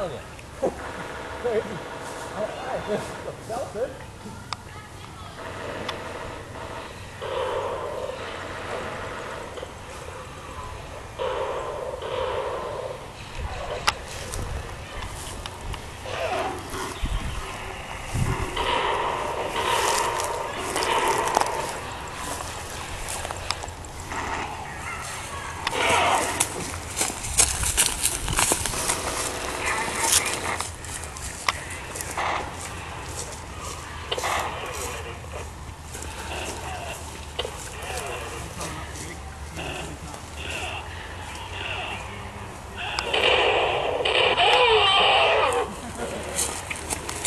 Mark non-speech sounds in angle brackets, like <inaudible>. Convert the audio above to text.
telling you. Crazy. All right, <laughs> this felt good.